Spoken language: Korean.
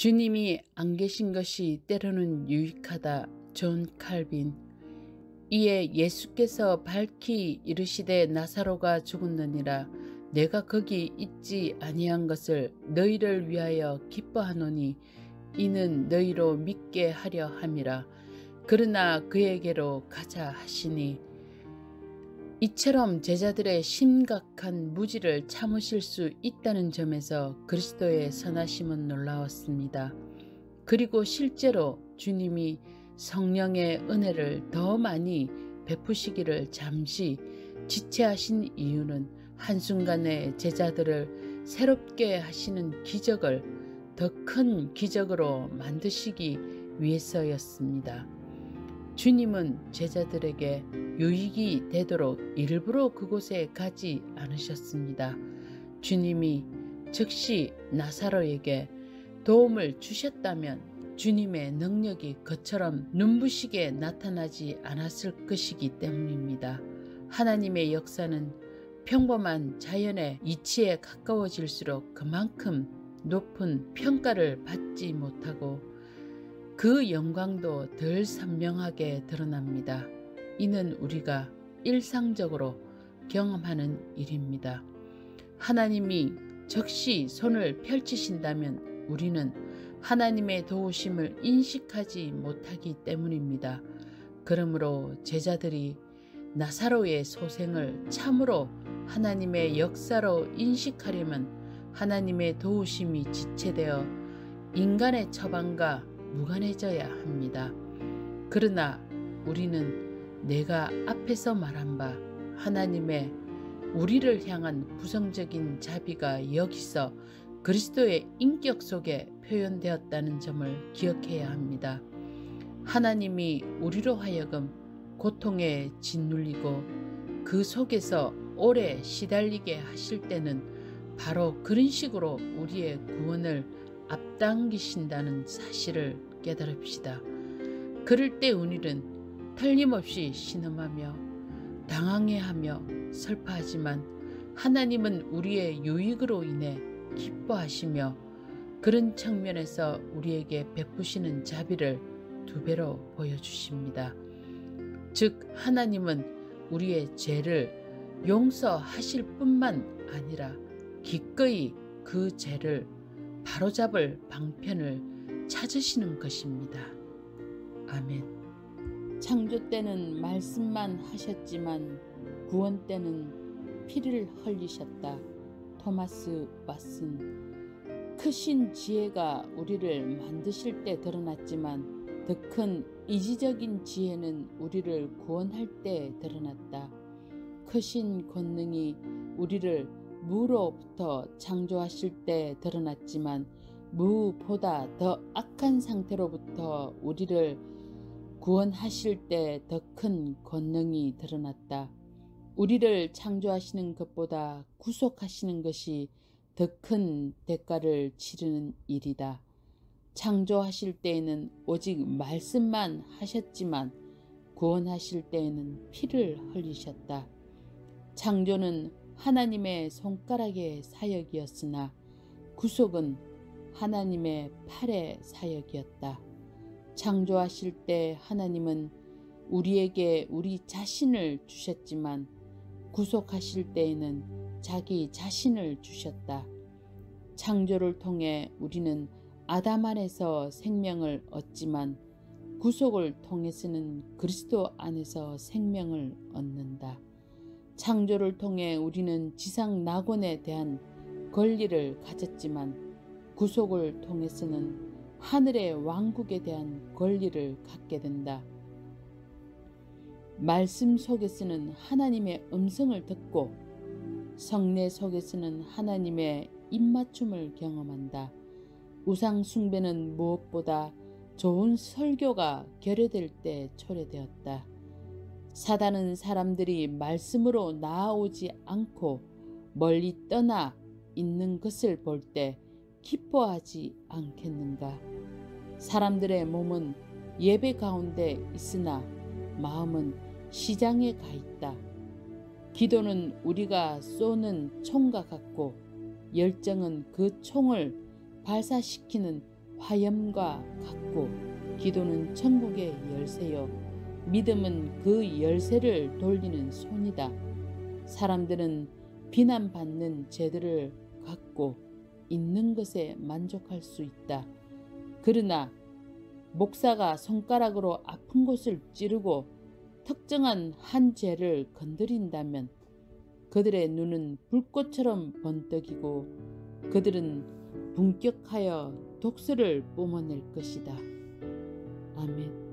주님이 안 계신 것이 때로는 유익하다. 존 칼빈. 이에 예수께서 밝히 이르시되 나사로가 죽었느니라. 내가 거기 있지 아니한 것을 너희를 위하여 기뻐하노니 이는 너희로 믿게 하려 함이라. 그러나 그에게로 가자 하시니 이처럼 제자들의 심각한 무지를 참으실 수 있다는 점에서 그리스도의 선하심은 놀라웠습니다. 그리고 실제로 주님이 성령의 은혜를 더 많이 베푸시기를 잠시 지체하신 이유는 한순간에 제자들을 새롭게 하시는 기적을 더 큰 기적으로 만드시기 위해서였습니다. 주님은 제자들에게 유익이 되도록 일부러 그곳에 가지 않으셨습니다. 주님이 즉시 나사로에게 도움을 주셨다면 주님의 능력이 그처럼 눈부시게 나타나지 않았을 것이기 때문입니다. 하나님의 역사는 평범한 자연의 이치에 가까워질수록 그만큼 높은 평가를 받지 못하고 그 영광도 덜 선명하게 드러납니다. 이는 우리가 일상적으로 경험하는 일입니다. 하나님이 적시 손을 펼치신다면 우리는 하나님의 도우심을 인식하지 못하기 때문입니다. 그러므로 제자들이 나사로의 소생을 참으로 하나님의 역사로 인식하려면 하나님의 도우심이 지체되어 인간의 처방과 무관해져야 합니다. 그러나 우리는 내가 앞에서 말한 바 하나님의 우리를 향한 부정적인 자비가 여기서 그리스도의 인격 속에 표현되었다는 점을 기억해야 합니다. 하나님이 우리로 하여금 고통에 짓눌리고 그 속에서 오래 시달리게 하실 때는 바로 그런 식으로 우리의 구원을 앞당기신다는 사실을 깨달읍시다. 그럴 때 우리는 틀림없이 신음하며 당황해하며 슬퍼하지만 하나님은 우리의 유익으로 인해 기뻐하시며 그런 측면에서 우리에게 베푸시는 자비를 두 배로 보여주십니다. 즉 하나님은 우리의 죄를 용서하실 뿐만 아니라 기꺼이 그 죄를 바로잡을 방편을 찾으시는 것입니다. 아멘. 창조 때는 말씀만 하셨지만 구원 때는 피를 흘리셨다. 토마스 왓슨. 크신 지혜가 우리를 만드실 때 드러났지만 더 큰 이지적인 지혜는 우리를 구원할 때 드러났다. 크신 권능이 우리를 무로부터 창조하실 때 드러났지만 무보다 더 악한 상태로부터 우리를 구원하실 때 더 큰 권능이 드러났다. 우리를 창조하시는 것보다 구속하시는 것이 더 큰 대가를 치르는 일이다. 창조하실 때에는 오직 말씀만 하셨지만 구원하실 때에는 피를 흘리셨다. 창조는 하나님의 손가락의 사역이었으나 구속은 하나님의 팔의 사역이었다. 창조하실 때 하나님은 우리에게 우리 자신을 주셨지만 구속하실 때에는 자기 자신을 주셨다. 창조를 통해 우리는 아담 안에서 생명을 얻지만 구속을 통해서는 그리스도 안에서 생명을 얻는다. 창조를 통해 우리는 지상 낙원에 대한 권리를 가졌지만 구속을 통해서는 하늘의 왕국에 대한 권리를 갖게 된다. 말씀 속에서는 하나님의 음성을 듣고 성내 속에서는 하나님의 입맞춤을 경험한다. 우상 숭배는 무엇보다 좋은 설교가 결여될 때 초래되었다. 사단은 사람들이 말씀으로 나아오지 않고 멀리 떠나 있는 것을 볼 때 기뻐하지 않겠는가? 사람들의 몸은 예배 가운데 있으나 마음은 시장에 가 있다. 기도는 우리가 쏘는 총과 같고 열정은 그 총을 발사시키는 화염과 같고 기도는 천국의 열쇠요 믿음은 그 열쇠를 돌리는 손이다. 사람들은 비난받는 죄들을 갖고 있는 것에 만족할 수 있다. 그러나 목사가 손가락으로 아픈 곳을 찌르고 특정한 한 죄를 건드린다면 그들의 눈은 불꽃처럼 번뜩이고 그들은 분격하여 독수를 뿜어낼 것이다. 아멘.